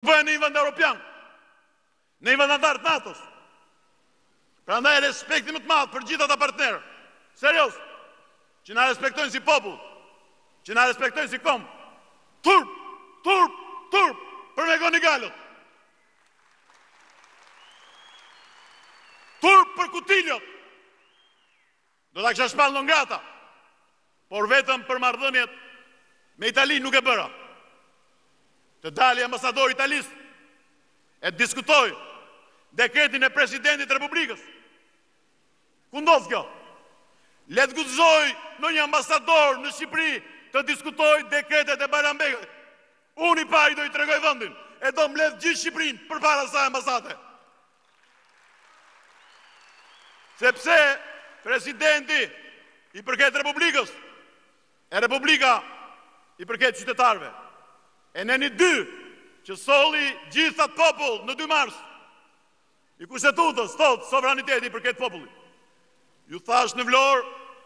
Bëhen në një vend europian, në një vend anëtar të NATO-s. Prandaj respektin më të madh për gjithë ata partnerë seriozë, që na respektojnë si popull, që na respektojnë si komb. Turp, turp, turp për McGonigalët. Turp për kutilët. Do ta kisha shpallë non grata, por vetëm për marrëdhëniet me Italinë nuk e bëra. Të dali ambasadori i Italisë e të diskutojë dekretin e Presidentit të Republikës. Ku ndodh kjo? Le të guxojë ndonjë ambasador në Shqipëri të diskutojë dekretet e Bajram Begajt. Unë i pari do i tregoj vendin e do mbledh gjithë Shqipërinë përpara asaj ambasade. Sepse presidenti i përket Republikës, e Republika i përket qytetarëve. E neni dy që solli gjithë atë popull në 2 mars, i kushtetutës, thotë, sovraniteti i përket popullit. Ju thashë në Vlorë,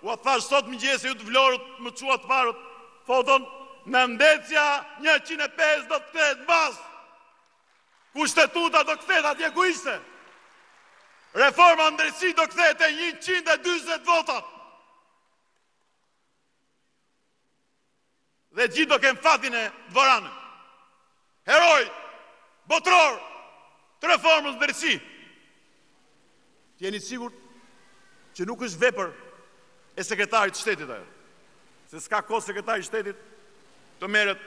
ua thashë sot mëngjes se ju të Vlorës më çuat të parët, foton, nëndetësja 105 do të ketë bazë. Kushtetuta do kthehet atje ku ishte. Reforma në drejtësi do kthehet te 140 votat. Dhe të gjithë do kenë fatin e Dvoranit. Heroi botëror të reformës në drejtësi. Të jeni të sigurt që nuk është vepër e Sekretarit të Shtetit ajo, se s'ka kohë Sekretari i Shtetit të merret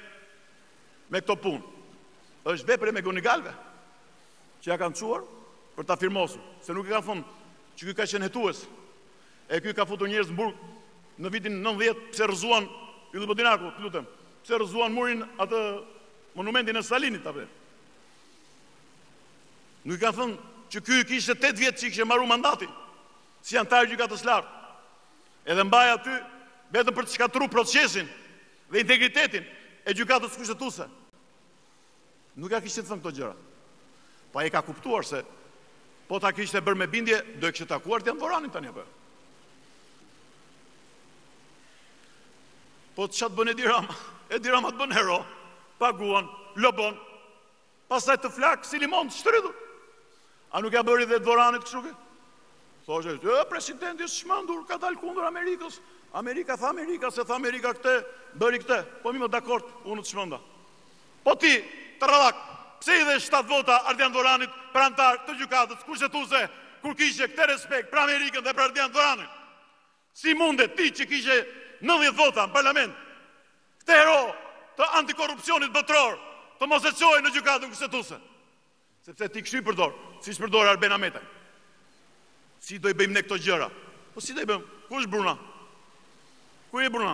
me këto punë. Është vepër e McGonigalëve që ia kanë çuar për ta firmosur, se nuk i kanë thënë që ky ka qenë hetues. E ky ka futur njerëz në burg në vitin 90 pse rrëzuan, Ylli Bodinaku, të lutem. Pse rrëzuan murin, atë monumentin e Stalinit apo? Nuk i kanë thënë që ky kishte tetë vjet që i kishte mbaruar mandati, si anëtar i Gjykatës së Lartë. Edhe mbahej aty vetëm për të shkatërruar procesin dhe integritetin e Gjykatës Kushtetuese. Nuk ia kishin thënë këto gjëra. Po ai e ka kuptuar se po ta kishte bërë me bindje, do e kishte takuar Ardian Dvoranin tani apo jo. Po ça të bën Edi Rama? Edi Rama të bën hero, paguan, lobon, Pastaj të flak si limon të shtrydhur. A nuk ia bëri dhe Dvoranit kështu ke? Thoshte, presidenti është çmendur, ka dalë kundër Amerikës. Amerika tha Amerika, se tha Amerika këtë, bëri këtë. Po mirë mo dakord, unë u çmenda. Po ti, tarallak, pse i dhe shtatë vota Ardian Dvoranit për anëtar të Gjykatës Kushtetuese, kur kishe këtë respekt për Amerikën dhe për Ardian Dvoranin? Si mundet ti që kishe nëntëdhjetë vota në parlament, këtë hero të antikorrupsionit botëror të mos e çoje në Gjykatën Kushtetuese? Sepse ti kështu i përdor, siç përdor Arben Ametaj. Si do i bëjmë ne këto gjëra? Po si do i bëjmë? Ku është Bruna? Ku je Bruna?